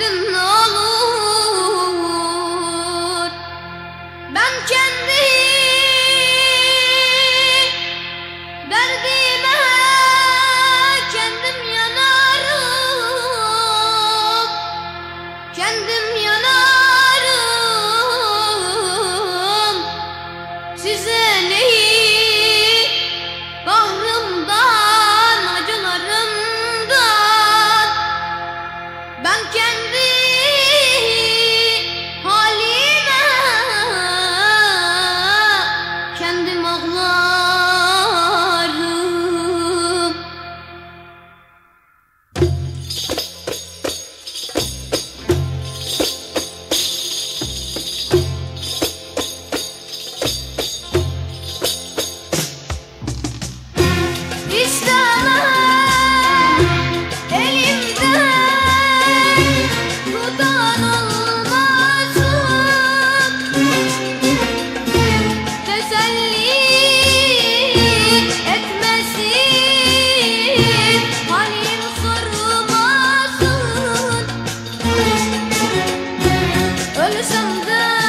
I'm not aydınlar sandım